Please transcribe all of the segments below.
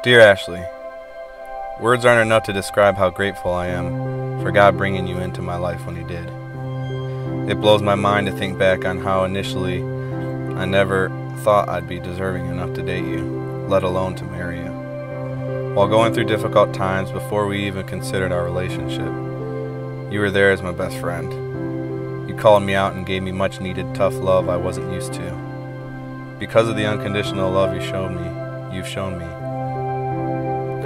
Dear Ashley, words aren't enough to describe how grateful I am for God bringing you into my life when He did. It blows my mind to think back on how initially I never thought I'd be deserving enough to date you, let alone to marry you. While going through difficult times before we even considered our relationship, you were there as my best friend. You called me out and gave me much needed tough love I wasn't used to. Because of the unconditional love you showed me, you've shown me.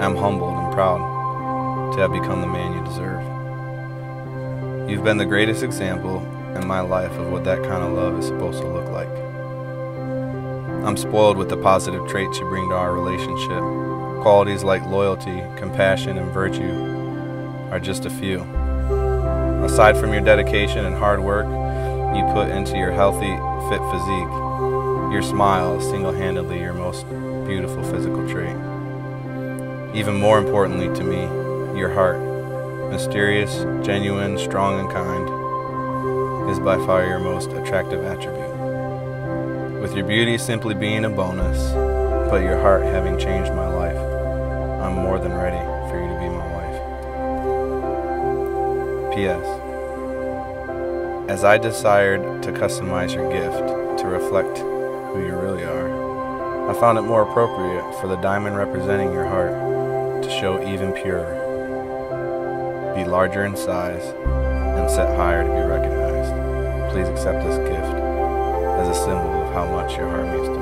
I'm humbled and proud to have become the man you deserve. You've been the greatest example in my life of what that kind of love is supposed to look like. I'm spoiled with the positive traits you bring to our relationship. Qualities like loyalty, compassion, and virtue are just a few. Aside from your dedication and hard work you put into your healthy, fit physique, your smile is single handedly your most beautiful physical trait. Even more importantly to me, your heart, mysterious, genuine, strong, and kind, is by far your most attractive attribute. With your beauty simply being a bonus, but your heart having changed my life, I'm more than ready for you to be my wife. P.S. As I desired to customize your gift to reflect found it more appropriate for the diamond representing your heart to show even purer, be larger in size, and set higher to be recognized. Please accept this gift as a symbol of how much your heart means to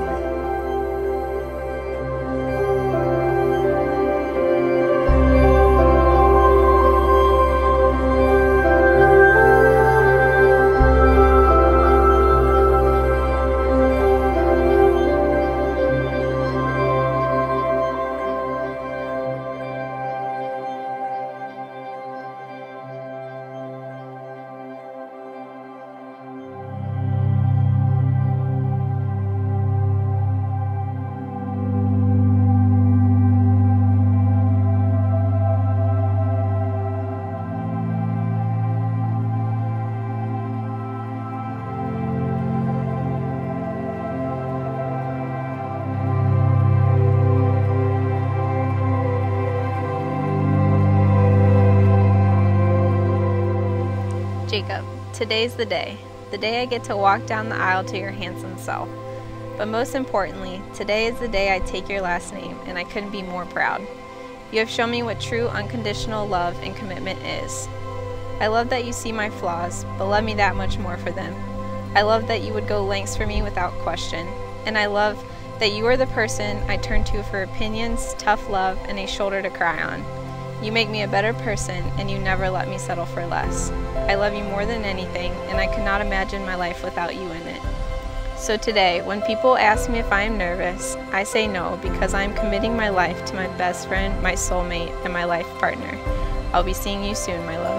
Jacob, today's the day. The day I get to walk down the aisle to your handsome self. But most importantly, today is the day I take your last name, and I couldn't be more proud. You have shown me what true unconditional love and commitment is. I love that you see my flaws, but love me that much more for them. I love that you would go lengths for me without question. And I love that you are the person I turn to for opinions, tough love, and a shoulder to cry on. You make me a better person, and you never let me settle for less. I love you more than anything, and I could not imagine my life without you in it. So today, when people ask me if I am nervous, I say no because I am committing my life to my best friend, my soulmate, and my life partner. I'll be seeing you soon, my love.